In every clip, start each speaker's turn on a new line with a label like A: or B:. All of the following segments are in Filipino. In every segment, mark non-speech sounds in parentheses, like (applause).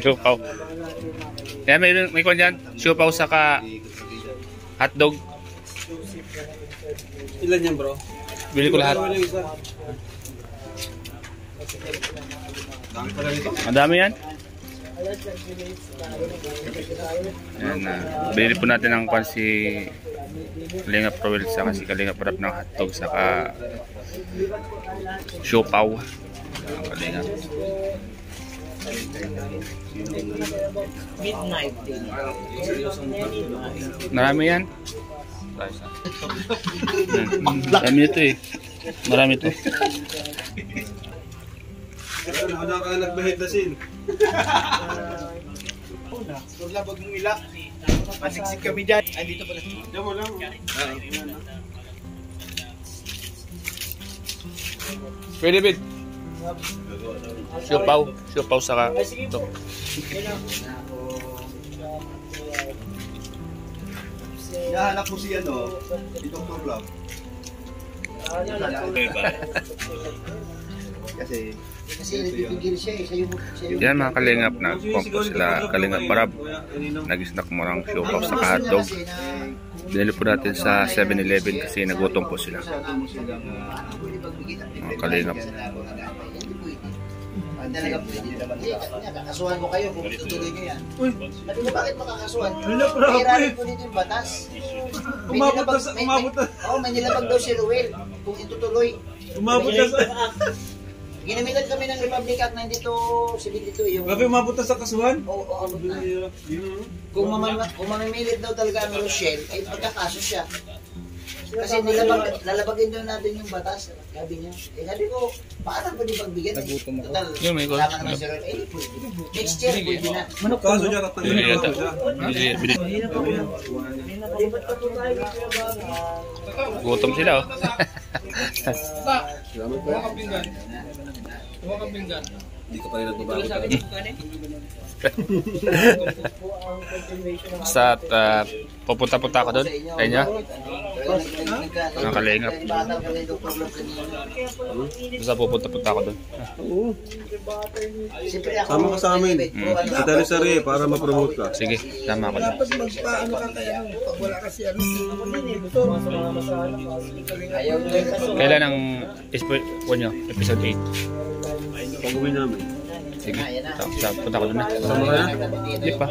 A: Siopaw. Yan, may, may kwan dyan. Siopaw saka hotdog.
B: Ilan yan bro?
A: Bili ko lahat. Ang dami yan. Yan, uh, binili po natin ng kwan si Kalinga Prowell saka si Kalinga Prab ng hotdog saka siopaw. Ang Kalinga.
C: Midnight din.
A: Marami yan. Marami ito eh. Marami ito. (laughs)
B: Na na ka nagbahid na sin.
C: Huwag lang, huwag mong ilak. Masiksik kami dyan. Ay, dito pala.
B: Diyan mo lang.
A: Pwede bit. Siopaw. Siopaw saka ito.
B: Nahanap mo si ano, si Dr. Love. (laughs) Kasi
C: Kasi nagpipigil siya eh. Siya yung...
A: Yan mga kalingap, nagpumpo sila kalingap parab. Nag-snack mo ng siopaw saka hotdog. Binili po natin sa 7-Eleven kasi nagutom po sila. Mga kalingap.
C: Talaga pwede naman. Eh, kakasuhan ko kayo kung tutuloy nyo yan. Mo, bakit makakasuhan? Mahirapan po dito yung batas. May
B: Umabot na sa- umabot na.
C: Oo, may nilabag daw si Ruel kung itutuloy.
B: umabot na sa...
C: Ginamitan kami ng Republic Act 9272 yung...
B: Grabe, umabot na sa kasuhan.
C: Oo, oo, abot na.
B: Yun.
C: Kung, mamama, kung mamimilit daw talaga ang Rochelle, ay pagkakaso siya. Kasi nilabag, lalabagin daw natin yung batas. Sabi niya. Eh sabi ko, paano pwede pagbigyan? Nagutom ako. Total,
A: Yun, may
C: wala ka naman si Roel. Eh. Next year, pwede na.
B: Kaso niya tatanggalin
A: Binili
B: ko
A: yata.
B: siya.
A: Binili- binili- Gutom sila oh. (laughs) Ba, huwag kang pinggan. Huwag kang pinggan.
B: Hindi ka pa rin nagbabago talaga.
A: Basta (laughs) uh, pupunta-punta ako doon. Sa inyo. Ang kalingap. Basta pupunta-punta ako doon.
C: Ako.
B: Sama ka sa amin.
A: Mm.
B: Sa Talisari para ma-promote ka.
A: Sige, sama ako doon.
D: Dapat magpaano ka kaya pag wala kasi ano,
C: yung kaso.
A: Kailan ang nyo? Episode 8.
B: Pag uwi namin.
A: Sige, sa, sa, punta ko doon na.
B: Sama ka na?
A: Hindi pa.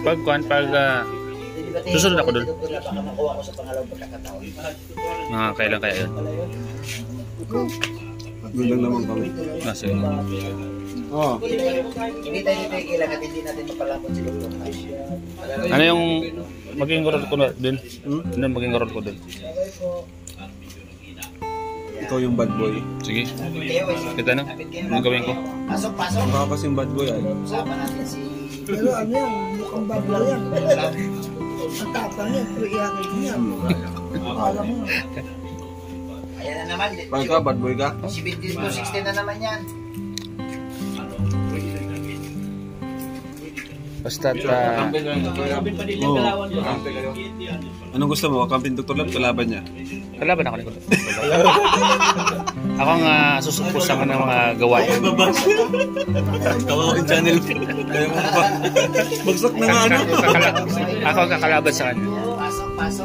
A: Pag, pag, pag, ah, Susunod ako
C: pagkakataon.
A: mga kailan kaya yun.
B: Doon lang naman kami.
A: Ah, sige.
B: Oo.
C: Hindi tayo titigil at hindi natin mapalapot si. Cash.
A: Ano yung maging role ko na din? Ano yung maging role ko din?
B: Ikaw yung bad boy.
A: Sige, kita na. Anong gawin ko?
C: Pasok, pasok.
B: Baka kasing bad boy ay.
C: Usama natin si...
D: Pero ano yan, mukhang babla yan. Ang tapang yan, pero iakit niya. Akala mo.
C: Ayan na naman.
B: Paano ka? Bad boy ka?
C: 17 to 16 na naman yan.
A: Basta uh,
B: Oo. Anong gusto mo? Kampin Dr. Lab, kalaban niya.
A: kalaban ako ni Kuya. (laughs) ako ang uh, susupusan ng mga gawain.
B: Kawawa yung channel. Kaya mo pa. Bagsak na nga ano.
A: Ako, ang kakalaban sa kanya.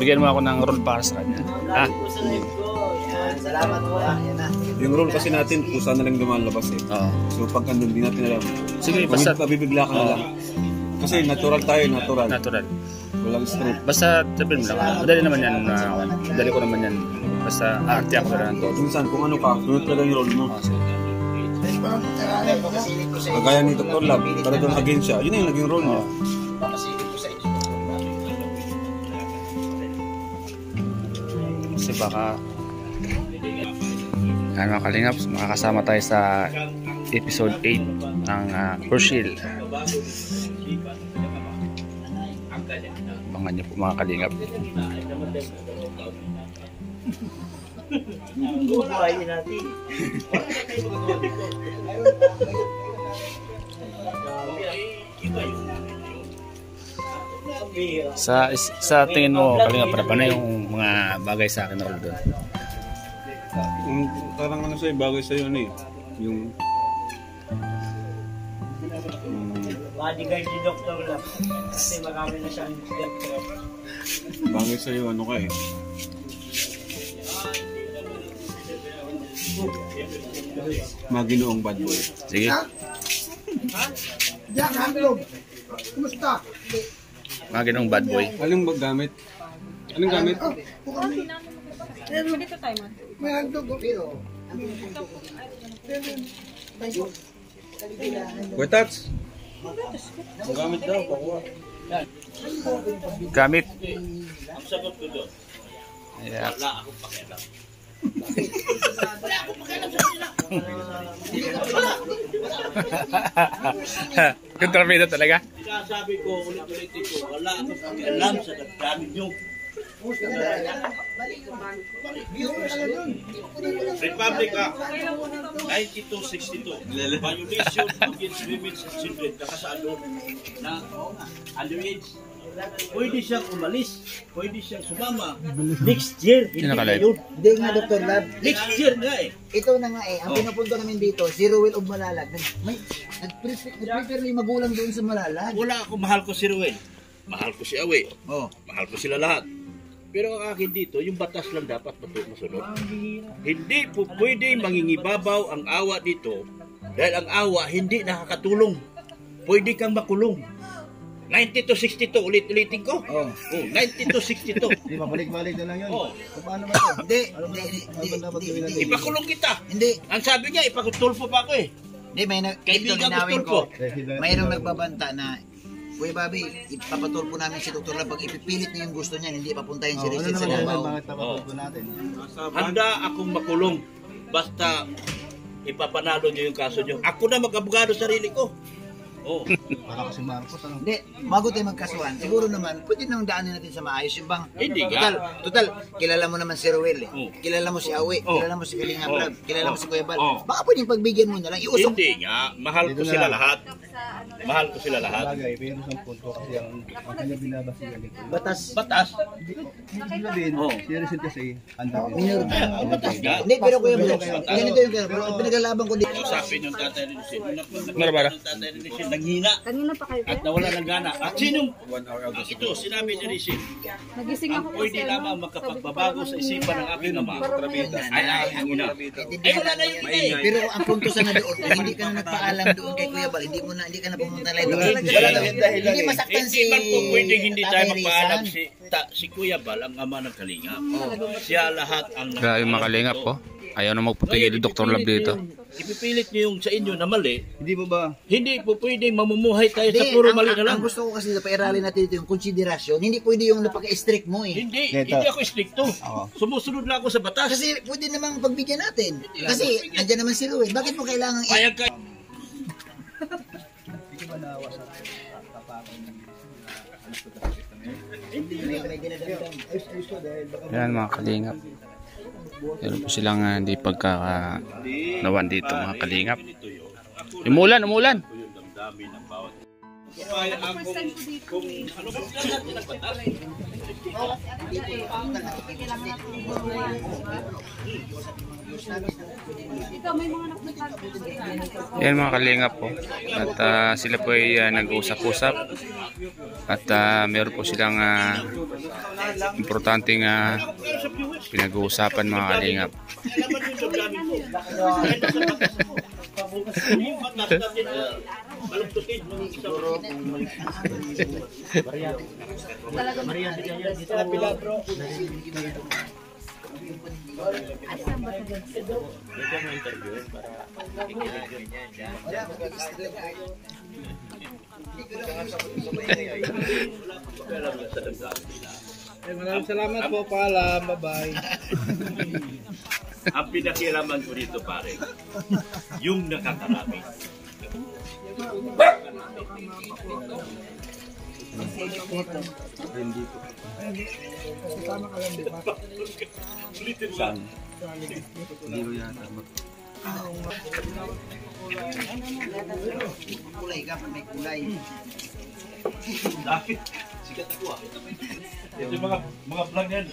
A: Bigyan mo ako ng role para sa kanya. Ha?
C: Salamat po. ah. Yan na.
B: Yung role kasi natin, kusa na lang lumalabas eh.
A: Oo.
B: So pag andun, di natin alam.
A: Sige, basta
B: mabibigla ka na lang. Kasi natural tayo, natural.
A: natural.
B: Walang script.
A: Basta sabihin mo lang. Madali naman yan. Uh, madali ko naman yan. Basta aarte ako na lang.
B: Minsan, kung ano ka, sunod talaga yung role mo.
A: Oh.
C: Ayan.
B: Kagaya ni Dr. Lab, talagang against siya. Yun na yung naging role niya.
A: Kasi baka ano mga kalingap, makakasama tayo sa episode 8 ng uh, Hershel. Abangan niyo po mga kalingap.
C: Bubuhayin natin.
A: Sa sa tingin mo, Kalinga para ano yung mga bagay sa akin role doon?
B: Yung parang ano sa'yo, bagay sa'yo ano eh. Yung...
E: Bodyguard ni Dr. lang. Kasi marami na siyang death threat.
B: Bagay sa'yo, ano ka eh. Maginoong bad boy.
A: Sige.
D: Jack, handlog. Kumusta?
A: Mga ganong bad boy.
B: Anong gamit? Anong gamit?
D: Oh, bukan mo.
F: Dito tayo, man.
D: May handlog. oh.
C: Pero,
B: Wetats! Ang gamit daw, pakuha.
A: Gamit.
E: Ang sagot ko doon,
A: Yeah.
E: wala akong pakialam.
A: Kontrabida talaga.
E: Sinasabi ko, ulit-ulitin ko, wala akong pakialam sa damdamin nyo. Republic Act 9262 Violation against women's and children. Nakasaan doon na underage. Pwede siyang umalis. Pwede siyang sumama. Next year Hindi na
C: hindi nga Dr. Lab,
E: Next year nga eh.
C: Ito na nga eh, ang pinupunto namin dito, Zero Will of Malalag. May, nag-prepare nag-prepare na yung magulang doon sa Malalag.
E: Wala ako mahal ko si Ruel. Mahal ko si Awe.
C: Oh.
E: Mahal ko sila lahat pero ang akin dito, yung batas lang dapat masunod. Hindi po pwede mangingibabaw ang awa dito dahil ang awa hindi nakakatulong. Pwede kang makulong. 90 to 62, ulit-ulitin ko.
C: Oh.
E: Oh, 90 to 62. (laughs)
G: Di ba, balik-balik na lang yun.
E: Oh,
G: Paano ba ito?
C: Hindi, hindi,
G: dapat gawin
E: ipakulong kita.
C: hindi,
E: Ang sabi niya, ipakutulfo pa ako eh.
C: hindi, may ito
E: Kaibigan ko tulpo.
C: ko. Mayroong nagbabanta na, Kuya Bobby, ipapatulpo namin si Dr. Lab pag ipipilit niya yung gusto niya, hindi papuntahin si Richard sa? Davao.
G: Bakit napapagpo natin?
E: Handa akong makulong. Basta ipapanalo niyo yung kaso niyo. Ako na mag-abogado sarili ko. Oh. (laughs)
G: Para kasi Marcos, ano?
C: Hindi, bago tayo magkasuhan, siguro naman, pwede nang daanin natin sa maayos yung bang.
E: Hindi
C: Total, total, kilala mo naman si Ruel eh.
E: Oh.
C: Kilala mo si Awe,
E: Oh.
C: kilala mo si Kalinga
E: Oh.
C: Brad, kilala mo
E: Oh.
C: si Kuya Bal.
E: Oh.
C: Baka pwedeng pagbigyan mo na lang, iusok.
E: Hindi nga. Mahal ko sila
G: lang.
E: lahat. Mahal ko sila lahat.
G: Bagay, pero sa punto kasi ang ang kanya binabasihan ito.
C: Batas.
E: Batas.
G: Ibig sabihin,
E: Oh.
G: si Rizal kasi, anda rin.
C: Minor.
E: Batas nga.
C: Hindi, pero Kuya Bal, ganito yung kaya, pero ang pinaglalaban ko dito.
E: Kausapin yung tatay.
A: Meron ba na?
E: Yung tatay ni Lucien naghina
F: Kanina pa kayo,
E: at nawala ng gana. At sinong ito, sinabi ni Lucien,
F: Nagising
E: ang
F: ako
E: pwede
F: kasi,
E: lamang
F: ano,
E: makapagbabago sa isipan ng aking ama. ay ay ang ina. Eh wala na yun eh.
C: Pero ang punto sa na doon, kung hindi ka na nagpaalam doon kay Kuya Bal, hindi mo na hindi ka na pumunta
E: yun dahil
C: Hindi masaktan si
E: Hindi man po pwedeng hindi tayo
C: Tatay
E: magpaalam si, ta, si Kuya Bal, ang ama ng Kalinga. Siya lahat ang
A: Grabe mga kalingap po. Ayaw na magpapigil yung Dr. Lab dito.
E: Ipipilit niyo yung sa inyo na mali,
G: Hindi mo ba?
E: hindi po pwedeng mamumuhay tayo sa
C: Hindi,
E: puro
C: ang,
E: mali na lang.
C: ang gusto ko kasi na pairalin natin dito yung konsiderasyon, hindi pwede yung napaka-strict mo eh.
E: Hindi,
G: Dito.
E: hindi ako stricto. Sumusunod lang ako sa batas.
C: Kasi pwede namang pagbigyan natin. Kasi nandiyan naman si Louie. Bakit mo kailangan i-
E: Payag ka.
A: Yan mga kalingap. Meron po silang ah, hindi pagkakanawan dito mga kalingap. Umulan, umulan.
E: Kaya akong kung ano ba natin ang batas?
F: Ikaw, may mga nakapagod.
A: Yan mga kalingap po. At ah, sila po ay ah, nag-usap-usap. At ah, meron po silang ah, importanteng ah, pinag-uusapan mga kalingap. (laughs) (laughs)
E: Alam mo yung damdamin ko. Kahit nasa batas ako. Yung batas natin ah, baluktukin ng isang
G: Maraming salamat po, paalam. Bye-bye.
E: Ang pinakialaman ko dito pare, yung nakakarami.
G: Hindi ko yata.
C: kulay ka pag may kulay.
E: Ah. Ito mga, mga vlog yan.